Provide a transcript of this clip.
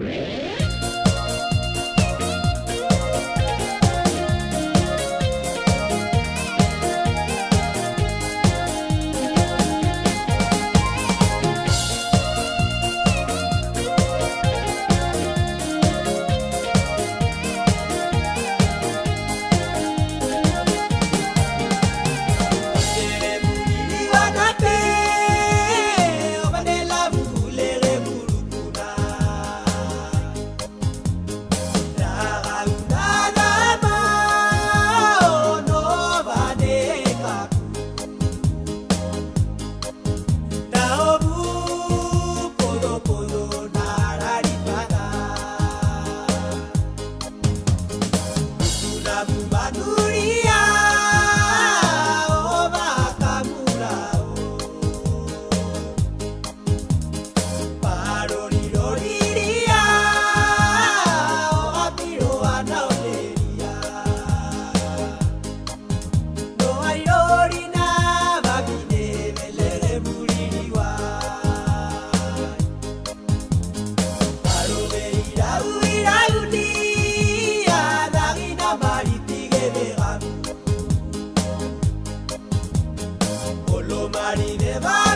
Bye. somebody never